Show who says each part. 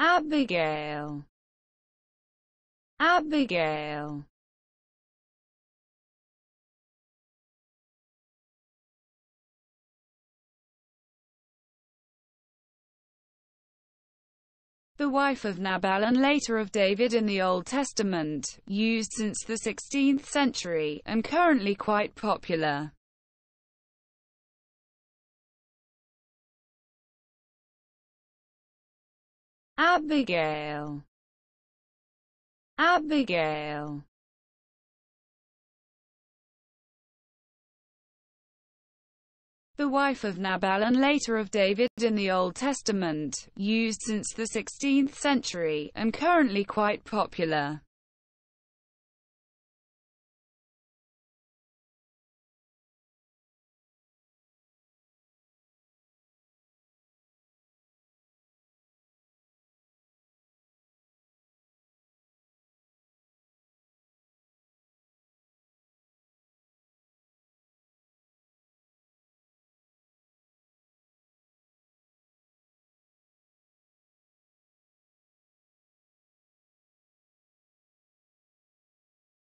Speaker 1: Abigail Abigail the wife of Nabal and later of David in the Old Testament, used since the 16th century, and currently quite popular. Abigail Abigail the wife of Nabal and later of David in the Old Testament, used since the 16th century, and currently quite popular.